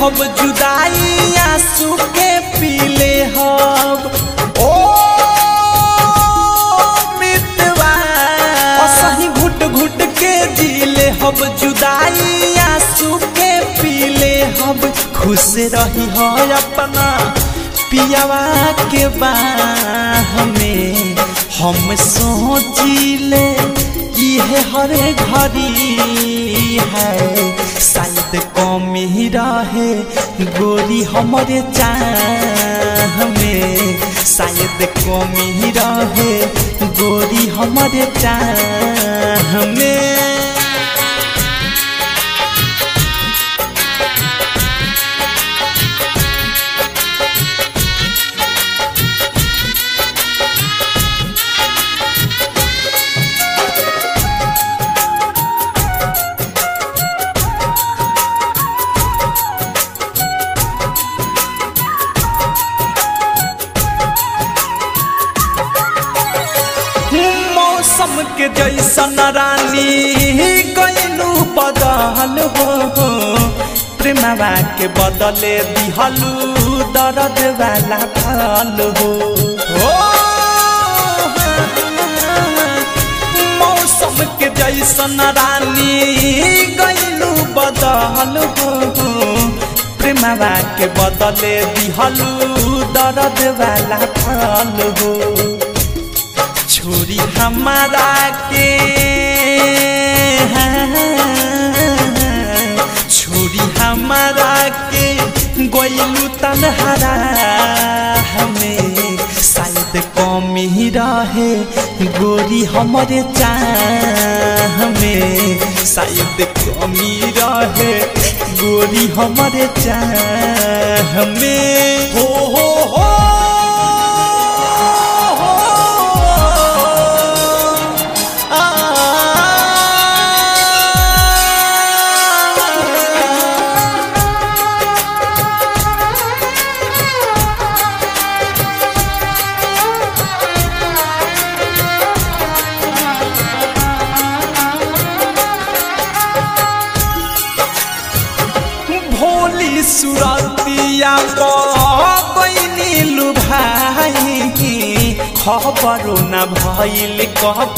Hub जुदाई आँसू के पीले हब ओ, मितवा। सही घुट घुट के जीले हब जुदाई आँसू के पीले हब खुश रही हो अपना पियावा के बाह में हम सोचिले इहे हर घड़ी है। शायद कमी रहे, गोरी हमारे चाह में शायद कमी रहे, गोरी हमारे चाह में के जैसन रानी गैलू बदल हो प्रेमवा के बदले दिहलू दर्द वाला फल हो। मौसम के जैसन रानी गैलू बदल हो प्रेमवा के बदले दिहलू दर्द वाला फल हो। हमारा के छोरी हमारा के गोइलू तनहरा हमें। शायद कमी रहे, गोरी हमारे चाह में शायद कमी रहे, गोरी हमारे चाह हो हो हो। खबरो न भइल कब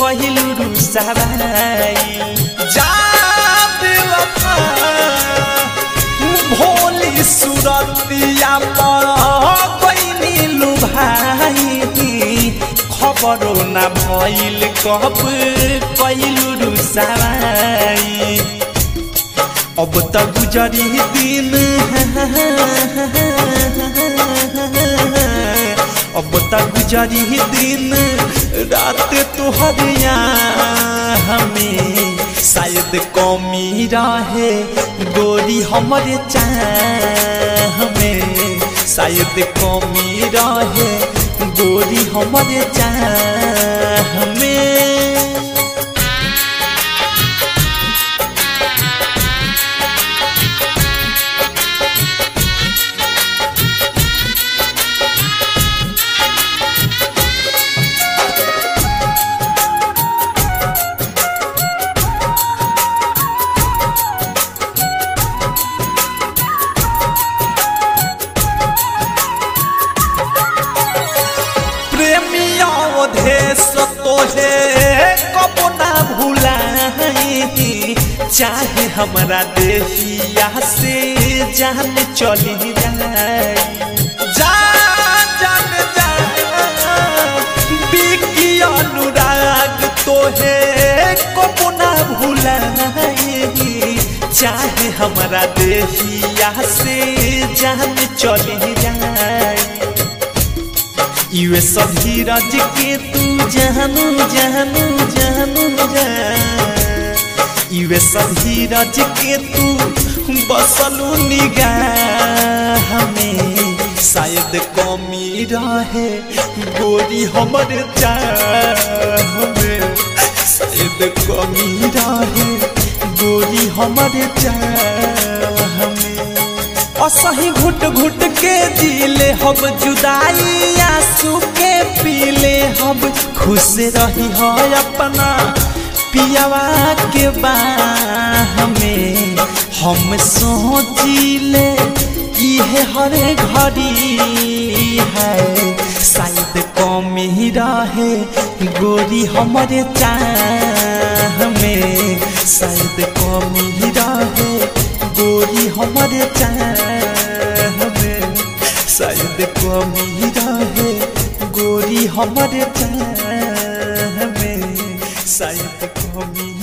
कहिलू रुसराई जा बेवफा भोली सुरतिया नीलू भाई। खबरो न भइल कब कहिलू रुसराई अब त गुजरी दिन। अब गुजरी दिन, रात तुहरिया हमें। शायद कौमी रहे, गोरी हमारे हमें। शायद कौमी रहे, गोरी हमारे चाह में प्रेमियों देश तोहे कब चाहे हमारा देहिया से जान चली जाए। जा तोहे, कब ना भुलाई चाहे हमारा देहिया से जान चली जाए। युए सभी राज के तू जानू जानू जानू युए सभी राज के तू बसलू निगाह। में शायद कमी रहे, गोरी हमर चाह। में शायद कमी रहे, गोरी हमर चाह। में असही घुट घुट के दिले हम जुदाई, आँसू के पीले हम खुश रही हो अपना पियावा के बाह में हम सोचिले, इहे हरे घड़ी है। शायद कमी रहे गोरी हमारे चाह में शायद कमी रहे गोरी हमारे चाह शायद मीरा है गोरी हमारे में। शायद कमी